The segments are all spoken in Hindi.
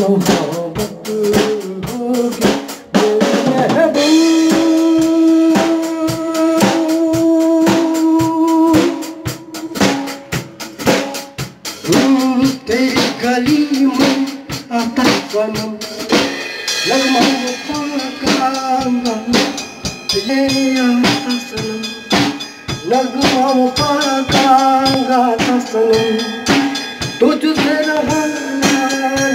में मोहब्बत होगी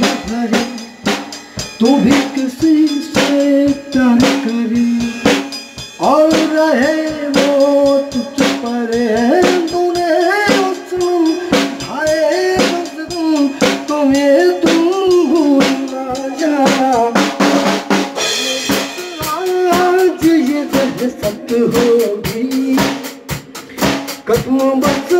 है भरे तू तो भी किसी से प्यार करे। और रहे वो तुझ पर है तुम भूल ना होगी, कदमों बस